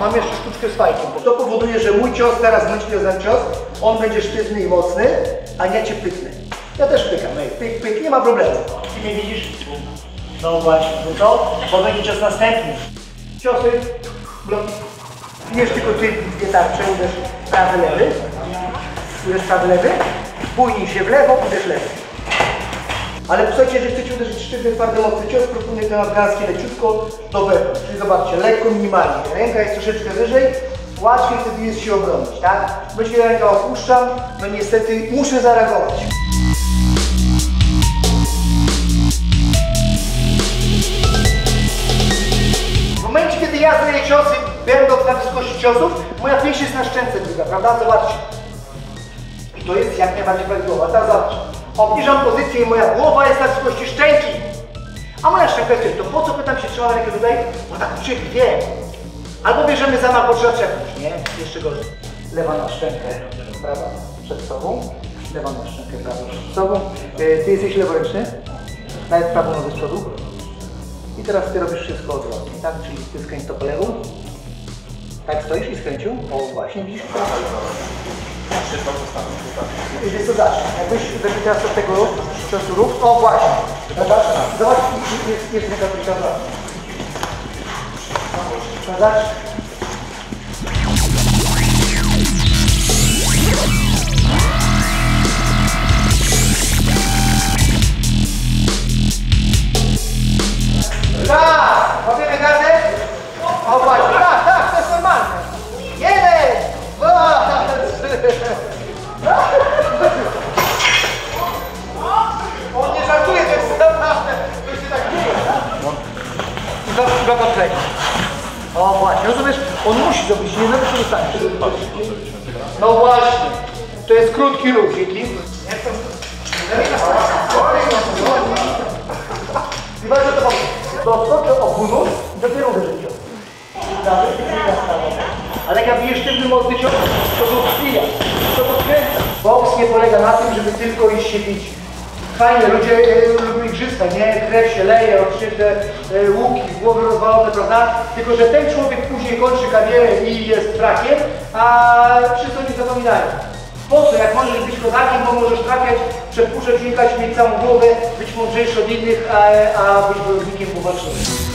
mam jeszcze sztuczkę z fajkiem. To powoduje, że mój cios, teraz mój ten cios, on będzie sztywny i mocny, a ja cię pyknę. Ja też pykam, ej, pyk, pyk, nie ma problemu. Ty mnie widzisz? No właśnie, no to, bo będzie cios następny. Ciosy, blok. Wiesz tylko ty dwie tarcze, uderz prawy, lewy. Uderz prawy, lewy. Bójnij się w lewo, uderz lewy. Ale posłuchajcie, jeżeli chcecie uderzyć sztywny, twardy, mocny cios, proponuję ten afgański leciutko do wewnątrz. Czyli zobaczcie, lekko, minimalnie. Ręka jest troszeczkę wyżej, łatwiej wtedy jest się obronić, tak? Będzie ręka opuszczam, no niestety muszę zareagować. W momencie, kiedy ja zdaję ciosy, będąc na wysokości ciosów, moja pięść jest na szczęce druga, prawda? Zobaczcie. I to jest jak najbardziej prawidłowo. A teraz zobacz. Obniżam pozycję i moja głowa jest na wysokości szczęki. A moja szczęka jest. To po co pytam się, trzymam rękę tutaj? Bo tak uciekli, wiem. Albo bierzemy zamach, bo trzeba czekać, nie? Jeszcze gorzej. Lewa na szczękę, prawa przed sobą. Lewa na szczękę, prawa przed sobą. E, Ty jesteś leworęczny? Nawet prawą nogę z przodu. I teraz ty robisz wszystko odwrotnie, tak? Czyli ty skręć to po. Tak stoisz i skręcił? O właśnie, widzisz? I wiesz co zacznij. Jakbyś żeby teraz od tego czasu rób. O właśnie. Zobacz, zobacz, jest, jest trójka Zobacz. Raz! Rozumiesz, on musi zrobić, nie zrobisz, to dostaniesz. No właśnie, to jest krótki ruch, dzięki. I bardzo to. Doskoczę o bunus i dopiero chwila stawowa. Ale jak ja biję sztywny mocny cios, to go chwila, to podkręca. Boks nie polega na tym, żeby tylko iść się bić. Fajnie, ludzie e, lubią igrzyska, nie? Krew się leje, odszyte e, łuki, głowy rozwalone, prawda? Tylko, że ten człowiek później kończy karierę i jest trakiem, a wszyscy o nim zapominają. Po co, jak możesz być kozakiem, bo możesz trafiać, przepuszczać, unikać, mieć całą głowę, być mądrzejszy od innych, a, a być wojownikiem uważnym.